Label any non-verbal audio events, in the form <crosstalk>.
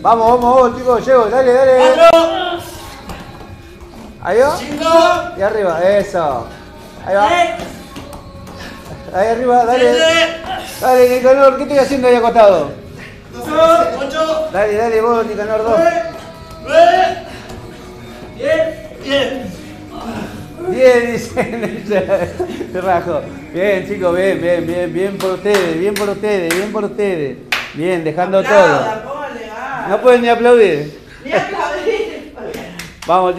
Vamos, vamos, vamos, chicos, llego, dale, dale. Cuatro. Ahí va. Cinco. Y arriba, eso. Ahí va. Ahí arriba, dale. Siete. Dale, Nicanor, ¿qué estoy haciendo ahí acostado? Ocho. Dale, dale, vos, Nicanor, dos. Nueve. Diez. Diez. Bien, dicen. Se <laughs> rajó. Bien, chicos, bien, bien, bien, bien por ustedes, bien por ustedes, bien por ustedes. Bien, dejando todo. No pueden ni aplaudir. Ni aplaudir. <laughs> Vamos.